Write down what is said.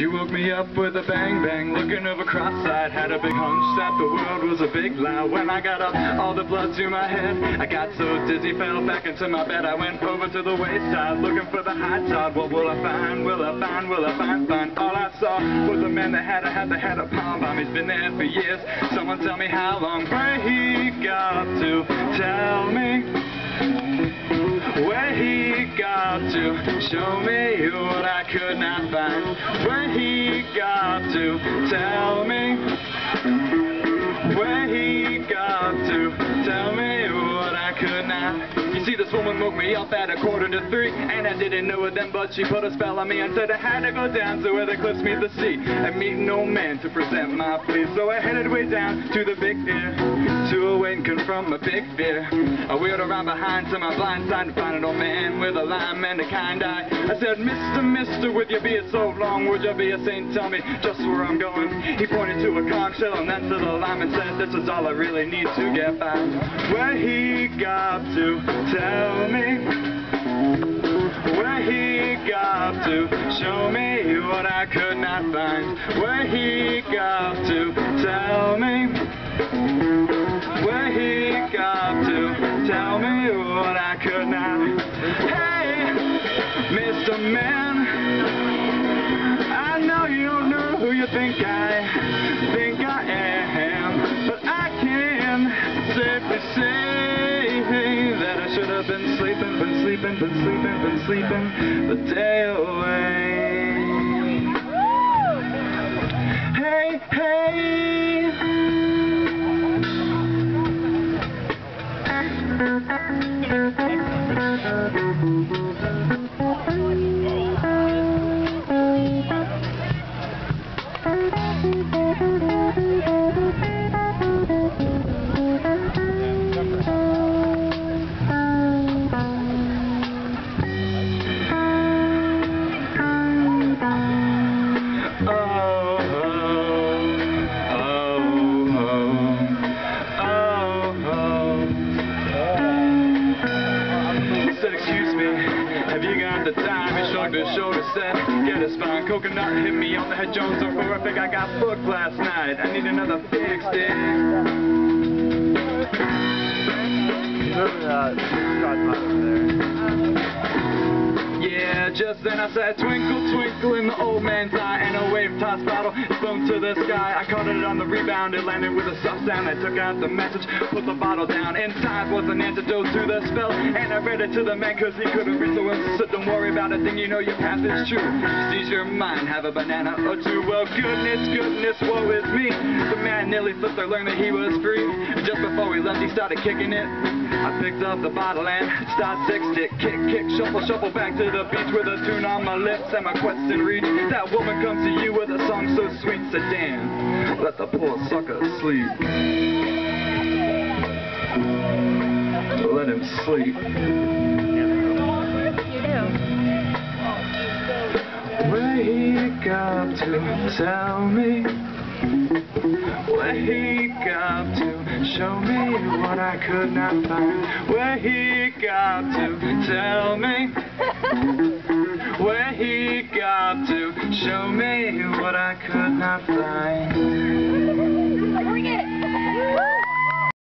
She woke me up with a bang bang, looking over cross-eyed. Had a big hunch that the world was a big lie. When I got up, all the blood to my head. I got so dizzy, fell back into my bed. I went over to the wayside, looking for the high tide. What will I find? Will I find? Will I find? Find? All I saw was a man that had a hat that had a palm bomb. He's been there for years. Someone tell me how long. He got to tell me where he got to show me what I could not find. Where he got to tell me. Where he got to tell me this woman woke me up at a quarter to three, and I didn't know it then, but she put a spell on me and said I had to go down to where the cliffs meet the sea and meet no man to present my plea. So I headed way down to the big pier to await and confront my big fear. I wheeled around behind to my blind side to find an old man with a lime and a kind eye. I said, Mister, Mister, with you be so long, would you be a saint? Tell me just where I'm going. He pointed to a conch shell and then to the lime and said, This is all I really need to get by. Where he got to tell me. Where he got to show me what I could not find. Where he got to tell me where he got to tell me what I could not. Hey, Mr. Man, sleeping, been sleeping, been sleeping, been sleeping the day away. Hey, hey. The time. He shrugged his shoulders, said, get a spine. Coconut hit me on the head, Jones so horrific. I got booked last night. I need another fix, stick. Just then I saw said twinkle, twinkle in the old man's eye and a wave toss bottle boom to the sky. I caught it on the rebound, it landed with a soft sound. I took out the message, put the bottle down. Inside was an antidote to the spell, and I read it to the man cause he couldn't read so well. So don't worry about a thing, you know your path is true. Seize your mind, have a banana or two. Well, goodness, goodness, woe is me. The man nearly slipped, I learned that he was free. Just before we left, he started kicking it. I picked up the bottle and started six stick, kick, kick, shuffle, shuffle back to the beach with a tune on my lips and my quest in reach. That woman comes to you with a song so sweet sweet sedan. Let the poor sucker sleep. Let him sleep. He got to tell me Where he got to show me what I could not find Where he got to tell me where he got to show me what I could not find. Bring it!